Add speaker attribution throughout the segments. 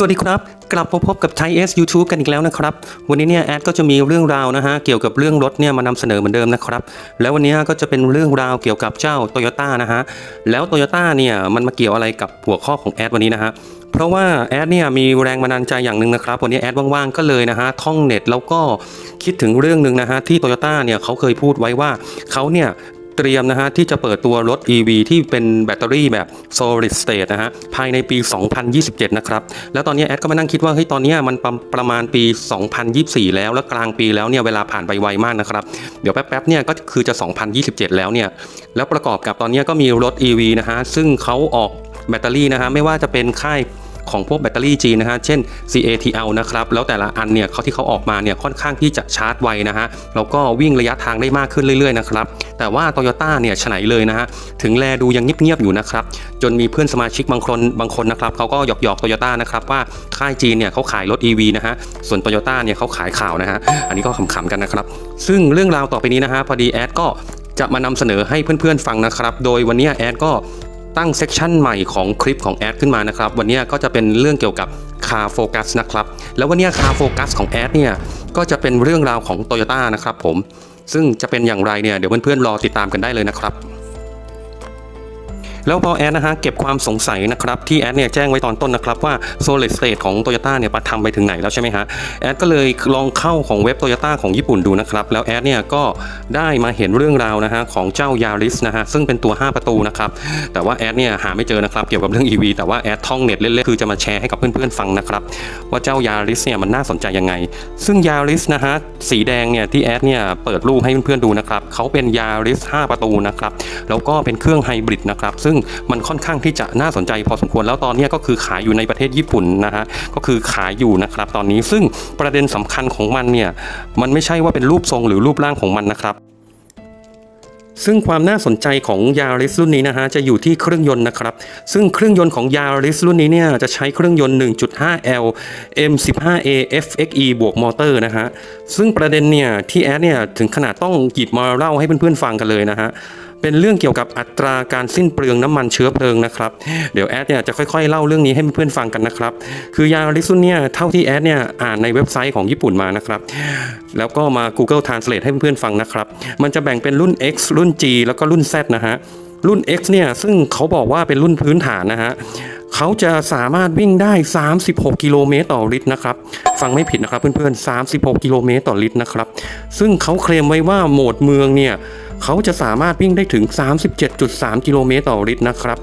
Speaker 1: สวัสดีครับ กลับมาพบกับไทยเอสยูทูบกันอีกแล้วนะครับ วันนี้เนี่ยแอดก็จะมีเรื่องราวนะฮะเกี่ยวกับเรื่องรถเนี่ยมานำเสนอเหมือนเดิมนะครับ แล้ววันนี้ก็จะเป็นเรื่องราวเกี่ยวกับเจ้าโตโยต้านะฮะแล้วโตโยต้าเนี่ยมันมาเกี่ยวอะไรกับหัวข้อของแอดวันนี้นะฮะเพราะว่าแอดเนี่ยมีแรงบันดาลใจอย่างหนึ่งนะครับวันนี้แอดว่างๆก็เลยนะฮะท่องเน็ตแล้วก็คิดถึงเรื่องหนึ่งนะฮะที่โตโยต้าเนี่ยเขาเคยพูดไว้ว่าเขาเนี่ย เตรียมนะฮะที่จะเปิดตัวรถ EV ที่เป็นแบตเตอรี่แบบ solid state นะฮะภายในปี 2027 นะครับ แล้วตอนนี้แอดก็มานั่งคิดว่าเฮ้ยตอนนี้มันประประมาณปี 2024 แล้วแล้วกลางปีแล้วเนี่ยเวลาผ่านไปไวมากนะครับ เดี๋ยวแป๊บๆเนี่ยก็คือจะ 2027 แล้วเนี่ยแล้วประกอบกับตอนนี้ก็มีรถ EV นะฮะซึ่งเขาออกแบตเตอรี่นะฮะไม่ว่าจะเป็นค่าย ของพวกแบตเตอรี่จีนนะฮะ เช่น CATL นะครับ แล้วแต่ละอันเนี่ยเขาที่เขาออกมาเนี่ยค่อนข้างที่จะชาร์จไวนะฮะ แล้วก็วิ่งระยะทางได้มากขึ้นเรื่อยๆนะครับ แต่ว่า t o y ยต้เนี่ยฉไหนเลยนะฮะ ถึงแลดูยังเงียบๆอยู่นะครับ จนมีเพื่อนสมาชิกบางคนบางคนนะครับเขาก็หยอกๆ t o y ยต้านะครับว่าค่ายจีนเนี่ยเขาขายรถ EV นะฮะ ส่วน t o y ยต้เนี่ยเขาขายข่าวนะฮะ อันนี้ก็ขำๆกันนะครับ ซึ่งเรื่องราวต่อไปนี้นะฮะพอดีแอดก็จะมานำเสนอให้เพื่อนๆฟังนะครับ โดยวันนี้แอดก็ ตั้ง section ใหม่ของคลิปของแอดขึ้นมานะครับวันนี้ก็จะเป็นเรื่องเกี่ยวกับ car focus นะครับแล้ววันนี้ car focus ของแอดเนี่ยก็จะเป็นเรื่องราวของ t o y ยต้นะครับผมซึ่งจะเป็นอย่างไรเนี่ยเดี๋ยวเพื่อนๆรอติดตามกันได้เลยนะครับ แล้วพอแอดนะฮะเก็บความสงสัยนะครับที่แอดเนี่ยแจ้งไว้ตอนต้นนะครับว่า solid state ของ Toyota เนี่ยประทำไปถึงไหนแล้วใช่ไหมฮะแอดก็เลยลองเข้าของเว็บ Toyota ของญี่ปุ่นดูนะครับแล้วแอดเนี่ยก็ได้มาเห็นเรื่องราวนะฮะของเจ้ายาริสนะฮะซึ่งเป็นตัว 5 ประตูนะครับแต่ว่าแอดเนี่ยหาไม่เจอนะครับเกี่ยวกับเรื่อง EV แต่ว่าแอดท่องเน็ตเล่นๆคือจะมาแชร์ให้กับเพื่อนๆฟังนะครับว่าเจ้ายาริสเนี่ยมันน่าสนใจยังไง ซึ่งยาริสนะฮะสีแดงเนี่ยที่แอดเนี่ยเปิดรูปให้เพื่อนๆดูนะครับเขาเป็นยาริส5ประตูนะครับแล้วก็เป็นเครื่องไฮบริดนะครับซึ่งมันค่อนข้างที่จะน่าสนใจพอสมควรแล้วตอนนี้ก็คือขายอยู่ในประเทศญี่ปุ่นนะฮะก็คือขายอยู่นะครับตอนนี้ซึ่งประเด็นสำคัญของมันเนี่ยมันไม่ใช่ว่าเป็นรูปทรงหรือรูปร่างของมันนะครับซึ่งความน่าสนใจของยาริสรุ่นนี้นะฮะจะอยู่ที่เครื่องยนต์นะครับ ซึ่งเครื่องยนต์ของยาริสรุ่นนี้เนี่ยจะใช้เครื่องยนต์ 1.5L M15A FXE บวกมอเตอร์นะฮะซึ่งประเด็นเนี่ยที่แอดเนี่ยถึงขนาดต้องหยิบมาเล่าให้เพื่อนๆฟังกันเลยนะฮะ เป็นเรื่องเกี่ยวกับอัตราการสิ้นเปลืองน้ำมันเชื้อเพลิงนะครับ เดี๋ยวแอดเนี่ยจะค่อยๆเล่าเรื่องนี้ให้เพื่อนๆฟังกันนะครับ คือยาริซุนเนี่ยเท่าที่แอดเนี่ยอ่านในเว็บไซต์ของญี่ปุ่นมานะครับ แล้วก็มา Google Translate ให้เพื่อนๆฟังนะครับ มันจะแบ่งเป็นรุ่น X รุ่น G แล้วก็รุ่น Z นะฮะ รุ่น X เนี่ยซึ่งเขาบอกว่าเป็นรุ่นพื้นฐานนะฮะเขาจะสามารถวิ่งได้ 36 กิโลเมตรต่อลิตรนะครับ ฟังไม่ผิดนะครับเพื่อนๆ 36 กิโลเมตรต่อลิตรนะครับ ซึ่งเขาเคลมไว้ว่าโหมดเมืองเนี่ย เขาจะสามารถวิ่งได้ถึง 37.3 กิโลเมตรต่อลิตรนะครับ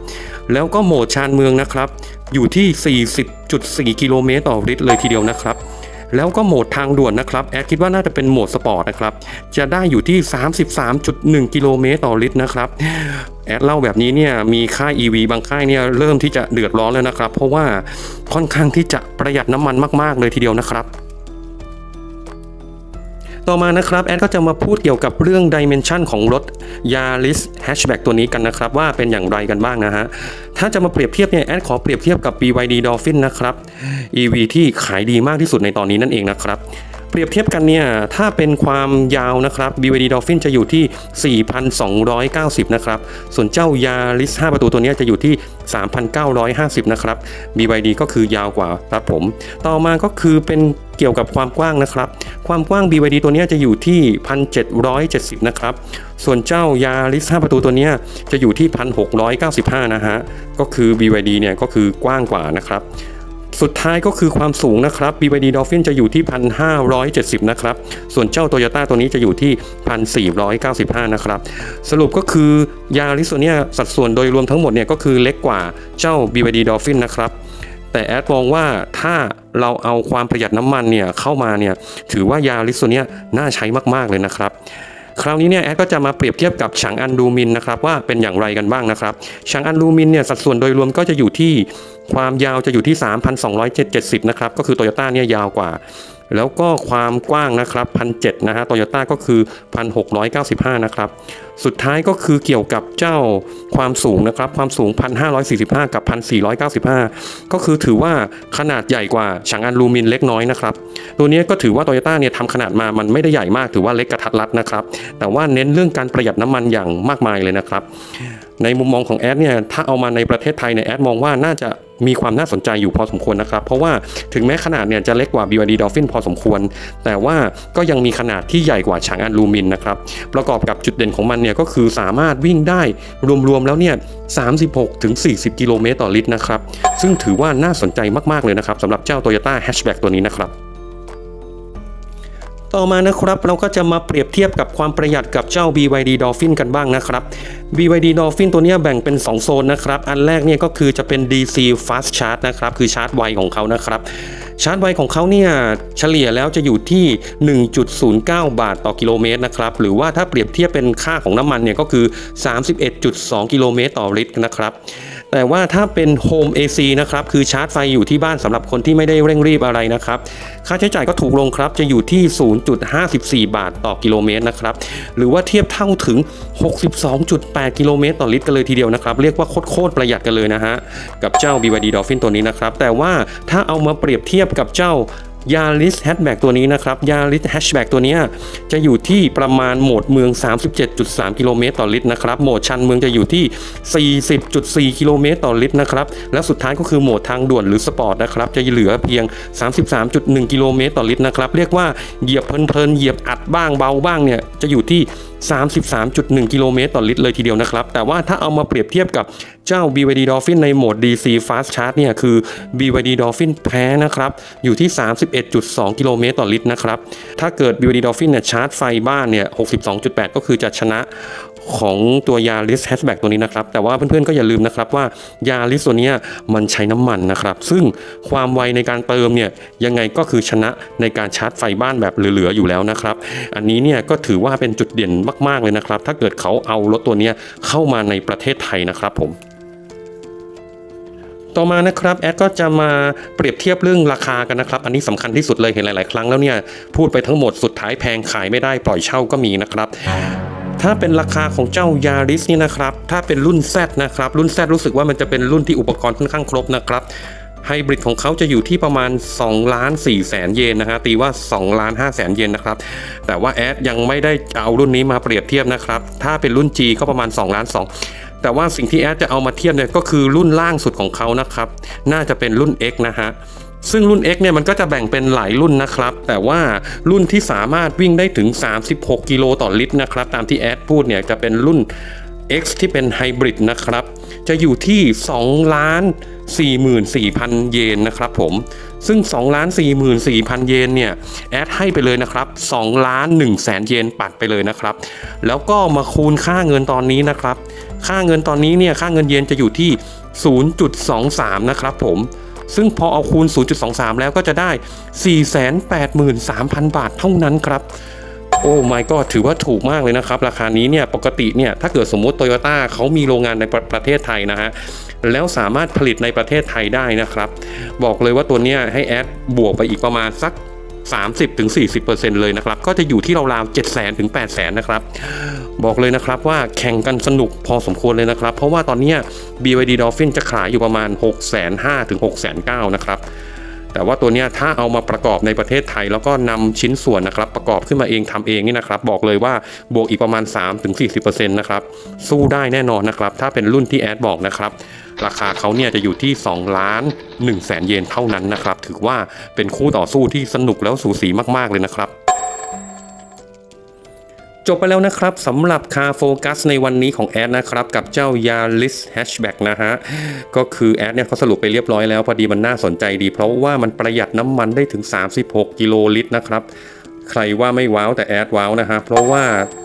Speaker 1: แล้วก็โหมดชานเมืองนะครับ อยู่ที่ 40.4 กิโลเมตรต่อลิตรเลยทีเดียวนะครับแล้วก็โหมดทางด่วนนะครับแอดคิดว่าน่าจะเป็นโหมดสปอร์ตนะครับจะได้อยู่ที่ 33.1 กิโลเมตรต่อลิตรนะครับแอดเล่าแบบนี้เนี่ยมีค่าย EV บางค่ายเนี่ยเริ่มที่จะเดือดร้อนแล้วนะครับ เพราะว่าค่อนข้างที่จะประหยัดน้ำมันมาก ๆ เลยทีเดียวนะครับ ต่อมานะครับแอดก็จะมาพูดเกี่ยวกับเรื่องดิเมนชันของรถ Yaris Hatchback ตัวนี้กันนะครับ ว่าเป็นอย่างไรกันบ้างนะฮะ ถ้าจะมาเปรียบเทียบเนี่ยแอดขอเปรียบเทียบกับ BYD Dolphin นะครับ EV ที่ขายดีมากที่สุดในตอนนี้นั่นเองนะครับ เปรียบเทียบกันเนี่ยถ้าเป็นความยาวนะครับ BYD Dolphin จะอยู่ที่ 4,290 นะครับ ส่วนเจ้า Yaris 5ประตูตัวนี้จะอยู่ที่ 3,950 นะครับ BYD ก็คือยาวกว่าครับผม ต่อมาก็คือเป็นเกี่ยวกับความกว้างนะครับ ความกว้าง BYD ตัวนี้จะอยู่ที่ 1,770 นะครับ ส่วนเจ้ายาริส5ประตูตัวนี้จะอยู่ที่ 1,695 นะฮะ ก็คือ BYD เนี่ยก็คือกว้างกว่านะครับ สุดท้ายก็คือความสูงนะครับ BYD Dolphin จะอยู่ที่ 1,570 นะครับ ส่วนเจ้า Toyota ตัวนี้จะอยู่ที่ 1,495 นะครับ สรุปก็คือยาริสเนี่ยสัดส่วนโดยรวมทั้งหมดเนี่ยก็คือเล็กกว่าเจ้า BYD Dolphin นะครับ แต่แอดมองว่าถ้าเราเอาความประหยัดน้ำมันเนี่ยเข้ามาเนี่ยถือว่ายาริสตัวนี้น่าใช้มากๆเลยนะครับคราวนี้เนี่ยแอดก็จะมาเปรียบเทียบกับฉางอันดูมินนะครับว่าเป็นอย่างไรกันบ้างนะครับฉางอันดูมินเนี่ยสัดส่วนโดยรวมก็จะอยู่ที่ ความยาวจะอยู่ที่ 3,270 นะครับ ก็คือโตโยต้าเนี่ยยาวกว่า แล้วก็ความกว้างนะครับ1,007นะฮะโตโยต้าก็คือ 1,695 นะครับ สุดท้ายก็คือเกี่ยวกับเจ้าความสูงนะครับ ความสูง 1,545 กับ 1,495 ก็คือถือว่าขนาดใหญ่กว่าฉางอันลูมินเล็กน้อยนะครับ ตัวนี้ก็ถือว่าโตโยต้าเนี่ยทำขนาดมา มันไม่ได้ใหญ่มาก ถือว่าเล็กกระทัดรัดนะครับ แต่ว่าเน้นเรื่องการประหยัดน้ำมันอย่างมากมายเลยนะครับ ในมุมมองของแอดเนี่ยถ้าเอามาในประเทศไทยเนี่ยแอดมองว่าน่าจะมีความน่าสนใจอยู่พอสมควรนะครับ เพราะว่าถึงแม้ขนาดเนี่ยจะเล็กกว่า BYD Dolphin พอสมควร แต่ว่าก็ยังมีขนาดที่ใหญ่กว่าฉางอันลูมินนะครับ ประกอบกับจุดเด่นของมันเนี่ยก็คือสามารถวิ่งได้รวมๆแล้วเนี่ย 36 ถึง 40 กิโลเมตรต่อลิตรนะครับ ซึ่งถือว่าน่าสนใจมากๆเลยนะครับสำหรับเจ้า Toyota Hatchback ตัวนี้นะครับ ต่อมานะครับเราก็จะมาเปรียบเทียบกับความประหยัดกับเจ้า BYD Dolphin กันบ้างนะครับ BYD Dolphin ตัวนี้แบ่งเป็น 2 โซนนะครับ อันแรกเนี่ยก็คือจะเป็น DC Fast Charge นะครับ คือชาร์จไวของเขานะครับ ชาร์จไวของเขาเนี่ยเฉลี่ยแล้วจะอยู่ที่ 1.09 บาทต่อกิโลเมตรนะครับ หรือว่าถ้าเปรียบเทียบเป็นค่าของน้ำมันเนี่ยก็คือ 31.2 กิโลเมตรต่อลิตรนะครับ แต่ว่าถ้าเป็น Home AC นะครับคือชาร์จไฟอยู่ที่บ้านสำหรับคนที่ไม่ได้เร่งรีบอะไรนะครับ ค่าใช้จ่ายก็ถูกลงครับจะอยู่ที่ 0.54 บาทต่อกิโลเมตรนะครับ หรือว่าเทียบเท่าถึง 62.8 กิโลเมตรต่อลิตรกันเลยทีเดียวนะครับ เรียกว่าโคตรประหยัดกันเลยนะฮะ กับเจ้า BYD Dolphin ตัวนี้นะครับ แต่ว่าถ้าเอามาเปรียบเทียบกับเจ้า ยาริสแฮชแบ็กตัวนี้นะครับยาริสแฮชแบ็กตัวนี้จะอยู่ที่ประมาณโหมดเมือง 37.3 กิโลเมตรต่อลิตรนะครับ โหมดชานเมืองจะอยู่ที่ 40.4 กิโลเมตรต่อลิตรนะครับ และสุดท้ายก็คือโหมดทางด่วนหรือสปอร์ตนะครับ จะเหลือเพียง 33.1 กิโลเมตรต่อลิตรนะครับ เรียกว่าเหยียบเพลินๆเหยียบอัดบ้างเบาบ้างเนี่ยจะอยู่ที่ 33.1 กิโลเมตรต่อลิตรเลยทีเดียวนะครับ แต่ว่าถ้าเอามาเปรียบเทียบกับเจ้า BYD Dolphin ในโหมด DC Fast Charge เนี่ยคือ BYD Dolphin แพ้นะครับ อยู่ที่ 31.2 กิโลเมตรต่อลิตรนะครับ ถ้าเกิด BYD Dolphin เนี่ยชาร์จไฟบ้านเนี่ย 62.8 ก็คือจะชนะของตัวยาริสแฮชแบ็กตัวนี้นะครับ แต่ว่าเพื่อนๆก็อย่าลืมนะครับว่ายาริสตัวนี้มันใช้น้ำมันนะครับ ซึ่งความไวในการเติมเนี่ยยังไงก็คือชนะในการชาร์จไฟบ้านแบบเหลือๆอยู่แล้วนะครับ อันนี้เนี่ยก็ถือว่าเป็นจุดเด่นมาก ๆ เลยนะครับ ถ้าเกิดเขาเอารถตัวนี้เข้ามาในประเทศไทยนะครับผมต่อมานะครับแอดก็จะมาเปรียบเทียบเรื่องราคากันนะครับ อันนี้สำคัญที่สุดเลยเห็นหลาย ๆ ครั้งแล้วเนี่ยพูดไปทั้งหมดสุดท้ายแพงขายไม่ได้ปล่อยเช่าก็มีนะครับ ถ้าเป็นราคาของเจ้ายาริสนี่นะครับ ถ้าเป็นรุ่น Z นะครับ รุ่น Z รู้สึกว่ามันจะเป็นรุ่นที่อุปกรณ์ค่อนข้างครบนะครับ ไฮบริดของเขาจะอยู่ที่ประมาณ2ล้าน4แสนเยนนะฮะตีว่า2ล้าน5แสนเยนนะครับ แต่ว่าแอดยังไม่ได้เอารุ่นนี้มาเปรียบเทียบนะครับ ถ้าเป็นรุ่น G ก็ประมาณ2ล้าน2แต่ว่าสิ่งที่แอดจะเอามาเทียบเนี่ยก็คือรุ่นล่างสุดของเขานะครับ น่าจะเป็นรุ่น X นะฮะซึ่งรุ่น X เนี่ยมันก็จะแบ่งเป็นหลายรุ่นนะครับ แต่ว่ารุ่นที่สามารถวิ่งได้ถึง 36 กิโลต่อลิตรนะครับ ตามที่แอดพูดเนี่ยจะเป็นรุ่น X ที่เป็นไฮบริดนะครับ จะอยู่ที่2ล้าน44,000 เยนนะครับผม ซึ่ง2ล้าน44,000 เยนเนี่ย แอดให้ไปเลยนะครับ2ล้าน1แสนเยนปัดไปเลยนะครับ แล้วก็มาคูณค่าเงินตอนนี้นะครับ ค่าเงินตอนนี้เนี่ย ค่าเงินเยนจะอยู่ที่ 0.23 นะครับผมซึ่งพอเอาคูณ 0.23 แล้วก็จะได้ 483,000 บาทเท่านั้นครับ โอ้ my god ถือว่าถูกมากเลยนะครับ ราคานี้เนี่ยปกติเนี่ยถ้าเกิดสมมุติโตโยต้าเขามีโรงงานในประประเทศไทยนะฮะแล้วสามารถผลิตในประเทศไทยได้นะครับ บอกเลยว่าตัวเนี้ยให้แอดบวกไปอีกประมาณสัก 30-40%เลยนะครับ ก็จะอยู่ที่ราวๆ7 0 0 0 0ถึง8 0 0 0 0นะครับ บอกเลยนะครับว่าแข่งกันสนุกพอสมควรเลยนะครับ เพราะว่าตอนเนี้ย BYD Dolphin จะขายอยู่ประมาณ 6,500ถึง6,900นะครับ แต่ว่าตัวนี้ถ้าเอามาประกอบในประเทศไทย แล้วก็นำชิ้นส่วนนะครับประกอบขึ้นมาเองทำเองนี่นะครับ บอกเลยว่าบวกอีกประมาณ 3-40%นะครับสู้ได้แน่นอนนะครับ ถ้าเป็นรุ่นที่แอดบอกนะครับราคาเขาเนี่ยจะอยู่ที่ 2 ล้าน1แสนเยนเท่านั้นนะครับ ถือว่าเป็นคู่ต่อสู้ที่สนุกแล้วสูสีมาก ๆ เลยนะครับ จบไปแล้วนะครับสำหรับ Car Focus ในวันนี้ของแอดนะครับกับเจ้ายาริสแฮชแบ็กนะฮะ ก็คือแอดเนี่ยเขาสรุปไปเรียบร้อยแล้ว พอดีมันน่าสนใจดี เพราะว่ามันประหยัดน้ำมันได้ถึง 36 กิโลลิตรนะครับ ใครว่าไม่ว้าวแต่แอดว้าวนะฮะเพราะว่า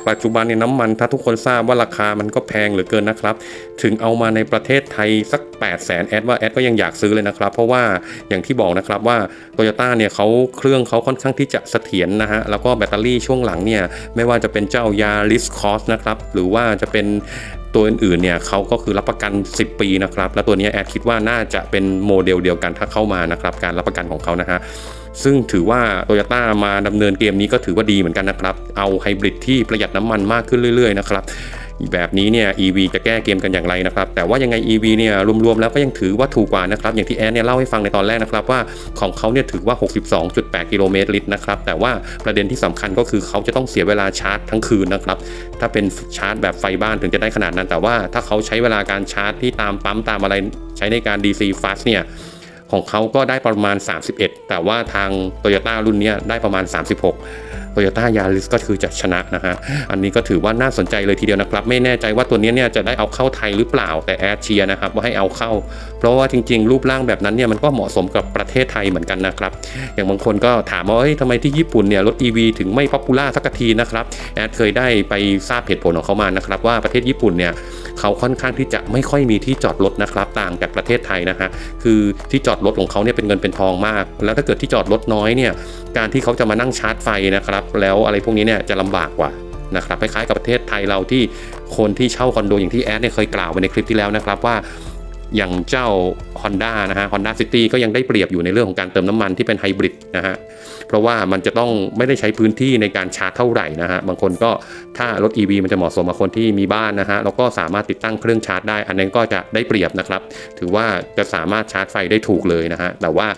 Speaker 1: ปัจจุบันเนี่ยน้ำมันถ้าทุกคนทราบว่าราคามันก็แพงเหลือเกินนะครับ ถึงเอามาในประเทศไทยสัก 8 0 0แสนแอดว่าแอดก็ยังอยากซื้อเลยนะครับ เพราะว่าอย่างที่บอกนะครับว่าโตโยต้าเนี่ยเขาเครื่องเขาค่อนข้างที่จะเสถียรนะฮะแล้วก็แบตเตอรี่ช่วงหลังเนี่ยไม่ว่าจะเป็นเจ้ายา r i s c o s นะครับหรือว่าจะเป็นตัวอื่นๆเนี่ยเขาก็คือรับประกัน 10 ปีนะครับ แล้วตัวนี้แอดคิดว่าน่าจะเป็นโมเดลเดียวกันถ้าเข้ามานะครับการรับประกันของเขานะฮะ ซึ่งถือว่าโตโยต้ามาดำเนินเกมนี้ก็ถือว่าดีเหมือนกันนะครับ เอาไฮบริดที่ประหยัดน้ำมันมากขึ้นเรื่อยๆนะครับแบบนี้เนี่ย EV จะแก้เกมกันอย่างไรนะครับ แต่ว่ายังไง EV เนี่ยรวมๆแล้วก็ยังถือว่าถูกกว่านะครับ อย่างที่แอนเนี่ยเล่าให้ฟังในตอนแรกนะครับ ว่าของเขาเนี่ยถือว่า 62.8 กิโลเมตรลิตรนะครับ แต่ว่าประเด็นที่สำคัญก็คือเขาจะต้องเสียเวลาชาร์จทั้งคืนนะครับ ถ้าเป็นชาร์จแบบไฟบ้านถึงจะได้ขนาดนั้น แต่ว่าถ้าเขาใช้เวลาการชาร์จที่ตามปั๊มตามอะไรใช้ในการ DC fast เนี่ย ของเขาก็ได้ประมาณ 31 แต่ว่าทาง Toyota รุ่นนี้ได้ประมาณ 36 Toyota Yaris ก็คือจะชนะนะฮะ อันนี้ก็ถือว่าน่าสนใจเลยทีเดียวนะครับ ไม่แน่ใจว่าตัวนี้เนี่ยจะได้เอาเข้าไทยหรือเปล่าแต่แอดเชียนะครับว่าให้เอาเข้า เพราะว่าจริง ๆ รูปร่างแบบนั้นเนี่ยมันก็เหมาะสมกับประเทศไทยเหมือนกันนะครับ อย่างบางคนก็ถามว่าเฮ้ยทำไมที่ญี่ปุ่นเนี่ยรถ EV ถึงไม่ popular สักทีนะครับแอดเคยได้ไปทราบเหตุผลของเขามานะครับว่าประเทศญี่ปุ่นเนี่ยเขาค่อนข้างที่จะไม่ค่อยมีที่จอดรถนะครับต่างจากประเทศไทยนะฮะคือที่จอดรถของเขาเนี่ยเป็นเงินเป็นทองมาก แล้วถ้าเกิดที่จอดรถน้อยเนี่ยการที่เขาจะมานั่งชาร์จไฟนะครับแล้วอะไรพวกนี้เนี่ยจะลำบากกว่านะครับคล้ายๆกับประเทศไทยเราที่คนที่เช่าคอนโดอย่างที่แอดเนี่ยเคยกล่าวไปในคลิปที่แล้วนะครับว่าอย่างเจ้า Honda นะฮะ Honda City ก็ยังได้เปรียบอยู่ในเรื่องของการเติมน้ำมันที่เป็นไฮบริดนะฮะ เพราะว่ามันจะต้องไม่ได้ใช้พื้นที่ในการชาร์จเท่าไหร่นะฮะ บางคนก็ถ้ารถ EV มันจะเหมาะสมกับคนที่มีบ้านนะฮะ แล้วก็สามารถติดตั้งเครื่องชาร์จได้ อันนั้นก็จะได้เปรียบนะครับ ถือว่าจะสามารถชาร์จไฟได้ถูกเลยนะฮะ แต่ว่า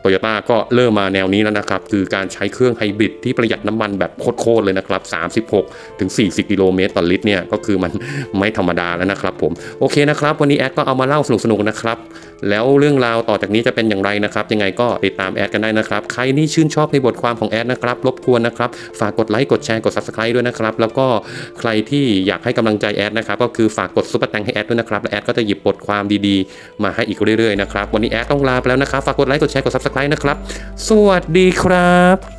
Speaker 1: โตโยต้าก็เริ่มมาแนวนี้แล้วนะครับ คือการใช้เครื่องไฮบริดที่ประหยัดน้ำมันแบบโคตรๆเลยนะครับ 36 ถึง 40 กิโลเมตรต่อลิตรเนี่ยก็คือมันไม่ธรรมดาแล้วนะครับผม โอเคนะครับ วันนี้แอดก็เอามาเล่าสนุกๆนะครับ แล้วเรื่องราวต่อจากนี้จะเป็นอย่างไรนะครับ ยังไงก็ติดตามแอดกันได้นะครับ ใครนี่ชื่นชอบในบทความของแอดนะครับ รบกวนนะครับ ฝากกดไลค์กดแชร์กด subscribe ด้วยนะครับ แล้วก็ใครที่อยากให้กำลังใจแอดนะครับก็คือฝากกด Super Thanks ให้แอดด้วยนะครับและแอดก็จะหยิบบทความดีๆ มาให้อีกเรื่อยๆนะครับวันนี้แอดต้องลาไปแล้วนะครับฝากกดไลค์กดแชร์กด subscribe นะครับ สวัสดีครับ